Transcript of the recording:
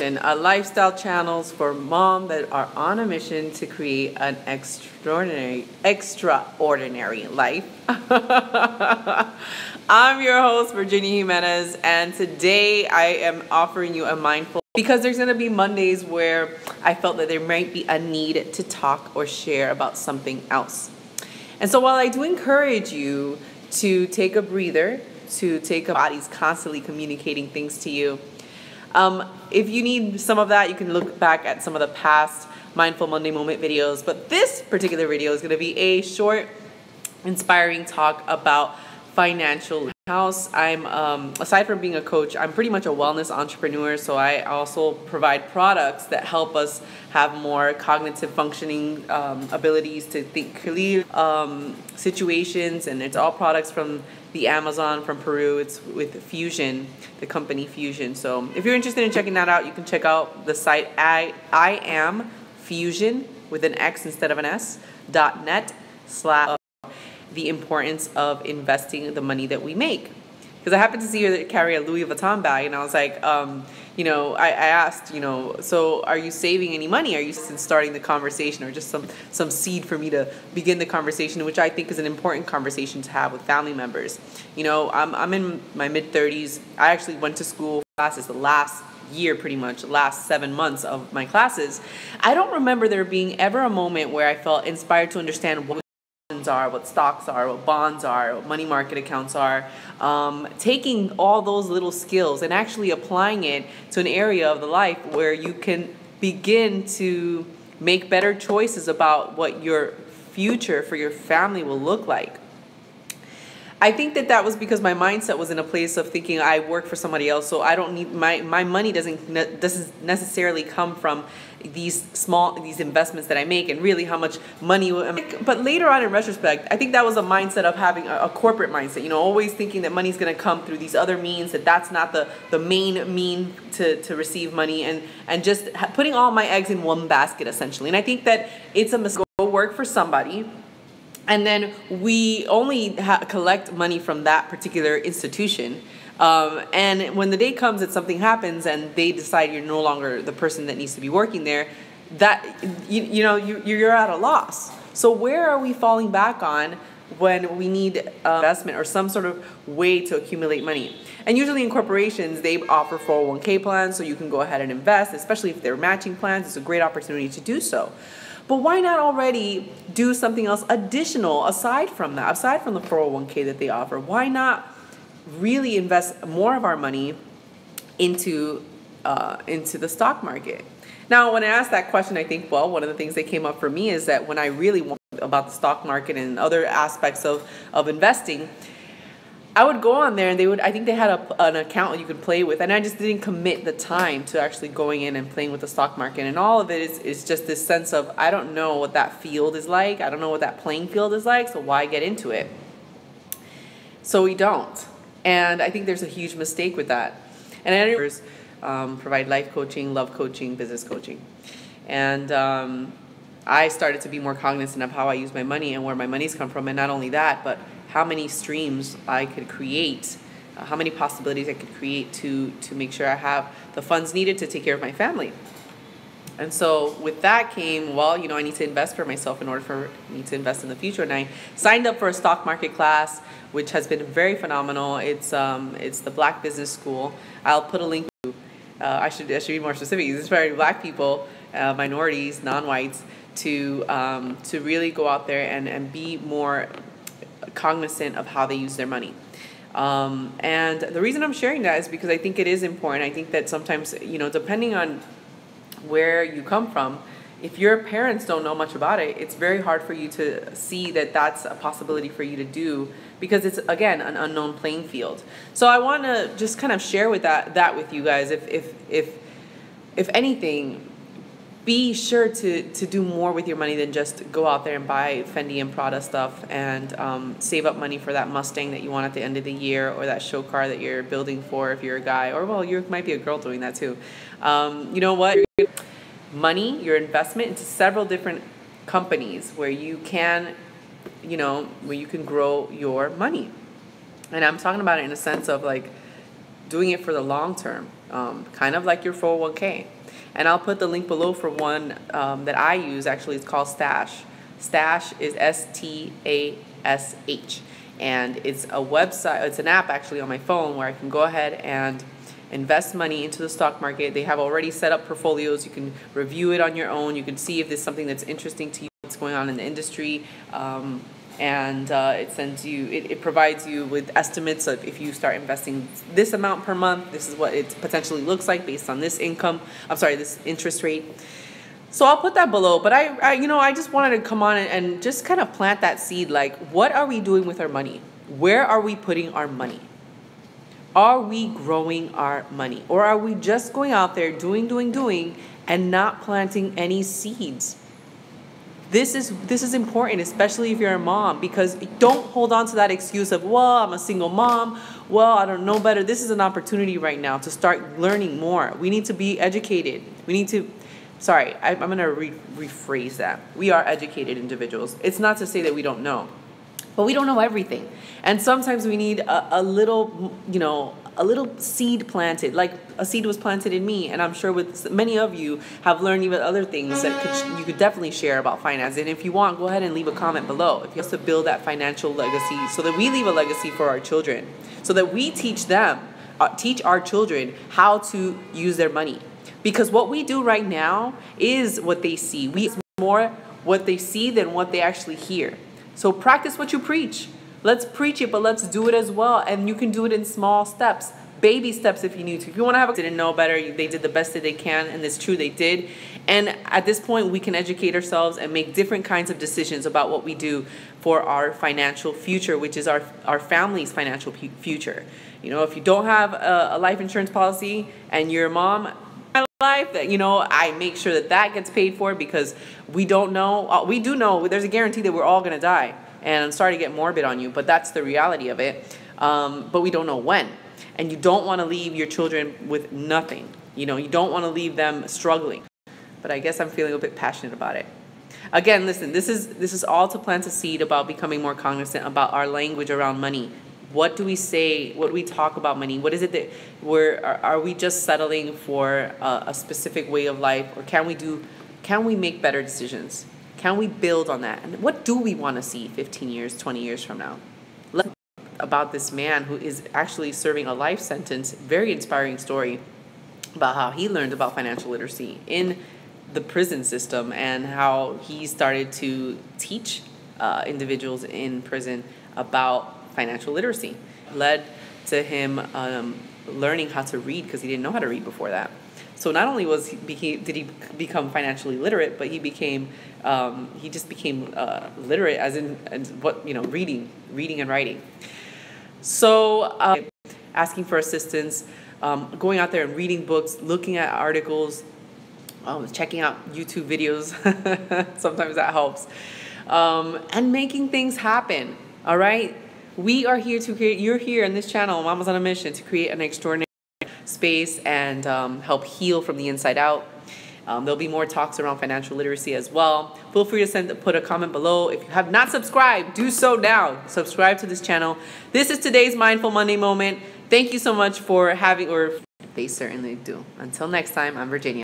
and a lifestyle channels for mom that are on a mission to create an extraordinary, extraordinary life. I'm your host, Virginia Jimenez, and today I am offering you a mindful because there's going to be Mondays where I felt that there might be a need to talk or share about something else. And so while I do encourage you to take a breather, to take a body's constantly communicating things to you, um, if you need some of that, you can look back at some of the past Mindful Monday Moment videos. But this particular video is going to be a short, inspiring talk about financial house. I'm, um, aside from being a coach, I'm pretty much a wellness entrepreneur. So I also provide products that help us have more cognitive functioning um, abilities to think clearly um, situations. And it's all products from the Amazon from Peru. It's with FuXion, the company FuXion. So if you're interested in checking that out, you can check out the site I, I am Fusion with an X instead of an S dot net slash the importance of investing the money that we make. Because I happened to see her carry a Louis Vuitton bag, and I was like, um, you know, I, I, asked, you know, so are you saving any money? Are you starting the conversation, or just some some seed for me to begin the conversation, which I think is an important conversation to have with family members. You know, I'm I'm in my mid 30s. I actually went to school classes the last year pretty much last seven months of my classes i don't remember there being ever a moment where i felt inspired to understand what are, what stocks are, what bonds are, what money market accounts are. Um, taking all those little skills and actually applying it to an area of the life where you can begin to make better choices about what your future for your family will look like. I think that that was because my mindset was in a place of thinking I work for somebody else, so I don't need my my money doesn't ne- doesn't necessarily come from these small these investments that I make and really how much money. But later on, in retrospect, I think that was a mindset of having a, a corporate mindset. You know, always thinking that money's going to come through these other means. That that's not the the main mean to to receive money, and and just putting all my eggs in one basket essentially. And I think that it's a mistake. Go work for somebody and then we only ha- collect money from that particular institution. Um, and when the day comes that something happens and they decide you're no longer the person that needs to be working there, that you, you know you, you're at a loss. So where are we falling back on when we need uh, investment or some sort of way to accumulate money? And usually in corporations, they offer 401k plans, so you can go ahead and invest, especially if they're matching plans. It's a great opportunity to do so. But why not already do something else additional aside from that, aside from the 401k that they offer? Why not really invest more of our money into uh, into the stock market? Now, when I asked that question, I think, well, one of the things that came up for me is that when I really want about the stock market and other aspects of, of investing, I would go on there and they would, I think they had a, an account you could play with. And I just didn't commit the time to actually going in and playing with the stock market. And all of it is, is just this sense of, I don't know what that field is like. I don't know what that playing field is like. So why get into it? So we don't. And I think there's a huge mistake with that. And others um, provide life coaching, love coaching, business coaching. And um, I started to be more cognizant of how I use my money and where my money's come from. And not only that, but how many streams I could create, uh, how many possibilities I could create to, to make sure I have the funds needed to take care of my family. And so with that came, well, you know, I need to invest for myself in order for me to invest in the future. And I signed up for a stock market class, which has been very phenomenal. It's um, it's the Black Business School. I'll put a link. To, uh, I should I should be more specific. It's inspiring Black people, uh, minorities, non-whites to um, to really go out there and and be more cognizant of how they use their money. Um, and the reason I'm sharing that is because I think it is important. I think that sometimes, you know, depending on where you come from, if your parents don't know much about it, it's very hard for you to see that that's a possibility for you to do because it's again an unknown playing field. So I want to just kind of share with that that with you guys. If if if if anything, be sure to, to do more with your money than just go out there and buy Fendi and Prada stuff and um, save up money for that Mustang that you want at the end of the year or that show car that you're building for if you're a guy or well you might be a girl doing that too. Um, you know what? Money, your investment into several different companies where you can, you know, where you can grow your money. And I'm talking about it in a sense of like doing it for the long term um, kind of like your 401k. And I'll put the link below for one um, that I use. Actually, it's called Stash. Stash is S T A S H. And it's a website, it's an app actually on my phone where I can go ahead and invest money into the stock market. They have already set up portfolios. You can review it on your own. You can see if there's something that's interesting to you, what's going on in the industry. Um, and uh, it sends you, it, it provides you with estimates of if you start investing this amount per month, this is what it potentially looks like based on this income, I'm sorry, this interest rate. So I'll put that below, but I, I you know, I just wanted to come on and, and just kind of plant that seed like, what are we doing with our money? Where are we putting our money? Are we growing our money? Or are we just going out there doing, doing, doing and not planting any seeds? This is this is important, especially if you're a mom, because don't hold on to that excuse of, well, I'm a single mom, well, I don't know better. This is an opportunity right now to start learning more. We need to be educated. We need to sorry, I, am going to re- rephrase that. We are educated individuals. It's not to say that we don't know, but we don't know everything. And sometimes we need a, a little, you know, a little seed planted, like a seed was planted in me, and I'm sure with many of you have learned even other things that could, you could definitely share about finance. And if you want, go ahead and leave a comment below. If you have to build that financial legacy, so that we leave a legacy for our children, so that we teach them, uh, teach our children how to use their money. Because what we do right now is what they see. We more what they see than what they actually hear. So practice what you preach. Let's preach it, but let's do it as well. And you can do it in small steps, baby steps if you need to. If you want to have a didn't know better, they did the best that they can, and it's true they did. And at this point, we can educate ourselves and make different kinds of decisions about what we do for our financial future, which is our our family's financial future. You know, if you don't have a, a life insurance policy and your mom life that you know i make sure that that gets paid for because we don't know uh, we do know there's a guarantee that we're all going to die and I'm sorry to get morbid on you, but that's the reality of it. Um, but we don't know when. And you don't want to leave your children with nothing. You know, you don't want to leave them struggling. But I guess I'm feeling a bit passionate about it. Again, listen, this is this is all to plant a seed about becoming more cognizant about our language around money. What do we say? What do we talk about money? What is it that we're are, are we just settling for a, a specific way of life, or can we do? Can we make better decisions? Can we build on that? And what do we want to see 15 years, 20 years from now? Let's about this man who is actually serving a life sentence. Very inspiring story about how he learned about financial literacy in the prison system and how he started to teach uh, individuals in prison about financial literacy. Led to him um, learning how to read because he didn't know how to read before that. So not only was he became, did he become financially literate, but he became um, he just became uh, literate as in as what you know reading, reading and writing. So uh, asking for assistance, um, going out there and reading books, looking at articles, um, checking out YouTube videos. Sometimes that helps, um, and making things happen. All right. We are here to create, you're here in this channel, Mommas on a mission, to create an extraordinary space and um, help heal from the inside out. Um, there'll be more talks around financial literacy as well. Feel free to send put a comment below. If you have not subscribed, do so now. Subscribe to this channel. This is today's Mindful Monday moment. Thank you so much for having, or they certainly do. Until next time, I'm Virginia.